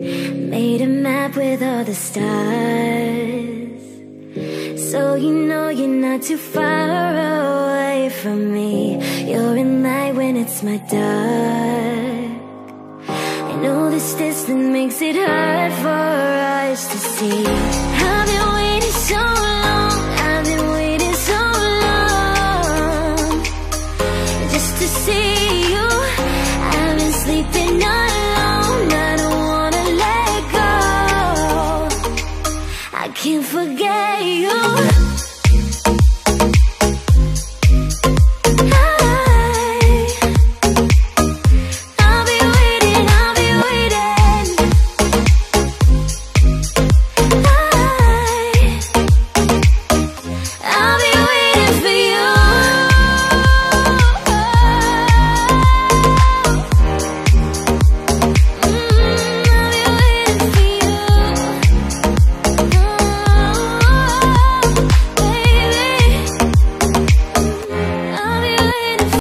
Made a map with all the stars. So you know you're not too far away from me. You're in light when it's my dark. I know this distance makes it hard for us to see. I've been waiting so long I've been waiting so long Just to see can't forget you.